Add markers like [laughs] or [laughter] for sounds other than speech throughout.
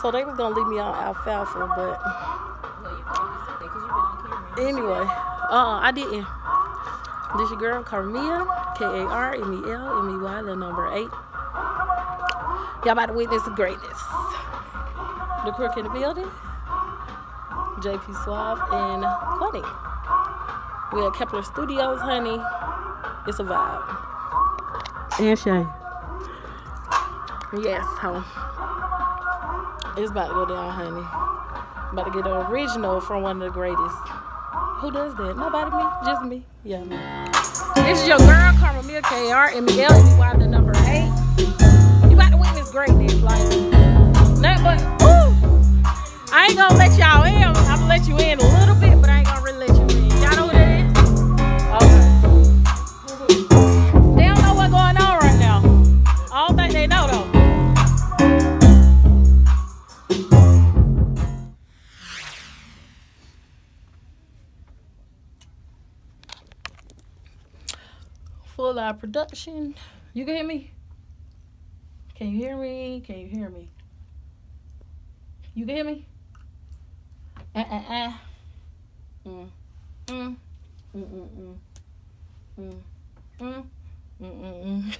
So they was gonna leave me on alfalfa, but anyway, uh, I didn't. This your girl Carmia, K A R M E L M E Y, the number eight. Y'all about to witness the greatness. The crook in the building. JP Suave and Kwony. We at Kepler Studios, honey. It's a vibe. And Shay. Yes, home. It's about to go down, honey. About to get the original from one of the greatest. Who does that? Nobody, me? Just me? Yeah, me. This is your girl, Karma Mia KR, M-E-Y, the number eight. You about to witness greatness. Like, nothing but, ooh. I ain't gonna let y'all in. I'm gonna let you in Full live production. You can hear me? Can you hear me? Can you hear me? You can hear me? Uh uh uh. Mm. Mm. Mm mm mm. Mm. Mm. Mm mm mm.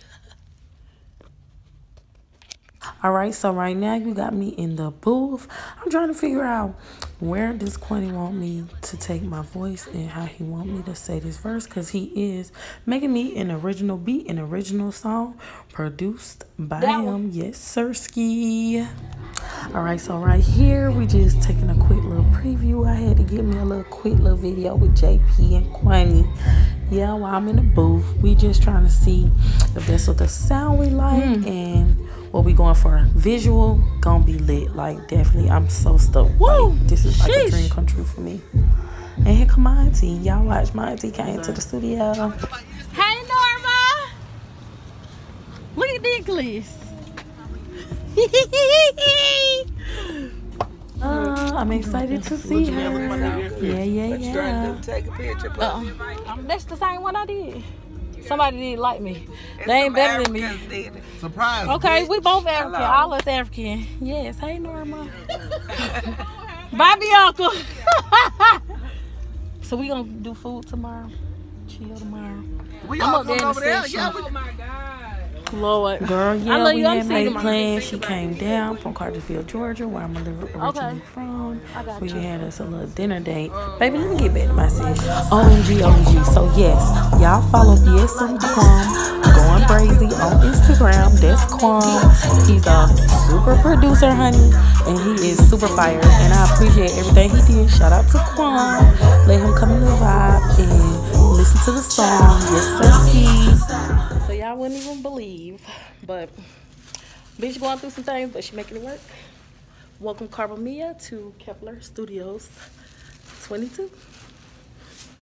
All right, so right now you got me in the booth. I'm trying to figure out where does Kwony want me to take my voice and how he want me to say this verse because he is making me an original beat, an original song produced by That him. one. Yes, Sirski. All right, so right here we just taking a quick little preview. I had to give me a little quick little video with JP and Kwony. Yeah, while I'm in the booth, we just trying to see if that's what the sound we like hmm. and what we going for. Visual gonna be lit, like definitely. I'm so stoked. Woo! Like, this is like a dream come true for me. And here come my auntie. Y'all watch my auntie came to the studio. Hey Norma! Look at Nicholas. [laughs] Uh, I'm excited to see her. Yeah, yeah, yeah. Take a picture. But. That's the same one I did. Somebody didn't like me. They ain't better than me. Surprise. Okay, bitch. we both African. Hello. All us African. Yes. Hey, Norma. Bye, Bianca. [laughs] so we gonna do food tomorrow. Chill tomorrow. we I'm all up there going in the over there. Yeah, we, oh Lord. Girl, yeah, I love we you. Had made plans. She came down from Cartersville, Georgia, where I'm originally Okay. from. We you. had us a little dinner date. Baby, let me get back to my sis. OMG, OMG. So, yes, y'all follow BSM Kwam, going crazy on Instagram. That's Kwam. He's a super producer, honey, and he is super fire. And I appreciate everything he did. Shout out to Kwam. Let him come in the vibe and listen to the song. Yes, sir. So y'all wouldn't even believe, but bitch going through some things, but she making it work. Welcome Carbomia to Kepler Studios 22.